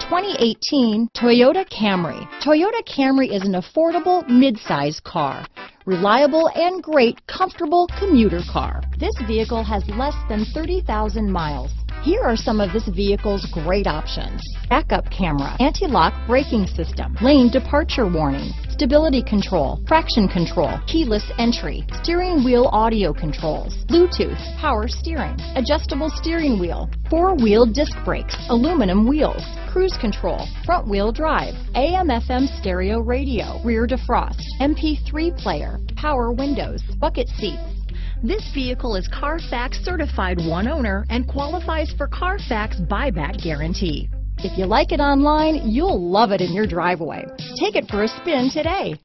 2018 Toyota Camry. Toyota Camry is an affordable mid-size car. Reliable and great comfortable commuter car. This vehicle has less than 30,000 miles. Here are some of this vehicle's great options. Backup camera, anti-lock braking system, lane departure warning, stability control, traction control, keyless entry, steering wheel audio controls, Bluetooth, power steering, adjustable steering wheel, four-wheel disc brakes, aluminum wheels, cruise control, front wheel drive, AM FM stereo radio, rear defrost, MP3 player, power windows, bucket seats, this vehicle is Carfax certified one owner and qualifies for Carfax buyback guarantee. If you like it online, you'll love it in your driveway. Take it for a spin today.